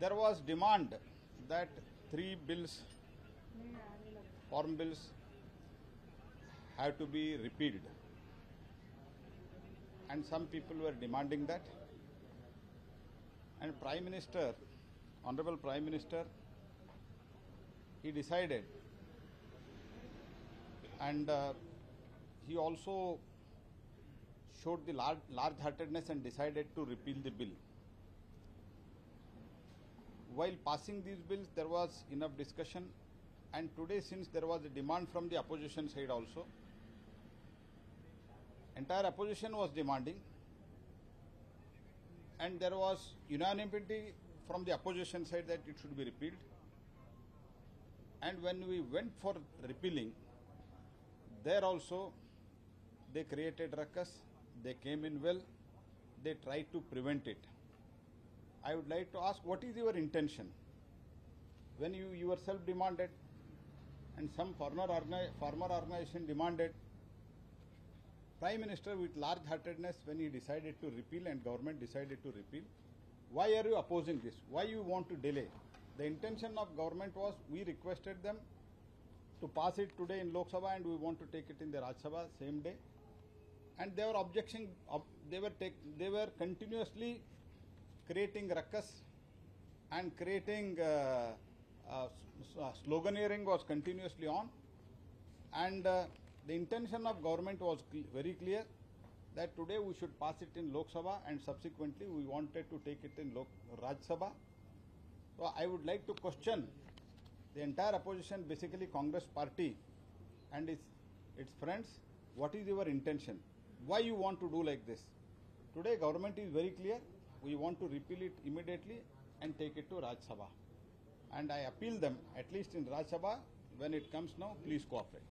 there was demand that three bills, farm bills, have to be repealed. And some people were demanding that. And Prime Minister, Honorable Prime Minister, he decided and uh, he also showed the large, large-heartedness and decided to repeal the bill. While passing these bills, there was enough discussion, and today, since there was a demand from the opposition side also, entire opposition was demanding, and there was unanimity from the opposition side that it should be repealed. And when we went for repealing, there also they created ruckus, they came in well, they tried to prevent it. I would like to ask what is your intention? When you yourself demanded and some former, organi- former organization demanded, Prime Minister with large heartedness when he decided to repeal and government decided to repeal, why are you opposing this? Why you want to delay? The intention of government was we requested them to pass it today in Lok Sabha and we want to take it in the Rajya Sabha same day. And they were objecting, they were take, they were continuously creating ruckus and creating uh, uh, uh, sloganeering was continuously on. And uh, the intention of government was cle- very clear that today we should pass it in Lok Sabha and subsequently we wanted to take it in Lok Rajya Sabha. So I would like to question the entire opposition, basically Congress party and its, its friends, what is your intention? Why you want to do like this? Today government is very clear, we want to repeal it immediately and take it to Rajya Sabha. And I appeal them, at least in Rajya Sabha, when it comes now, please cooperate.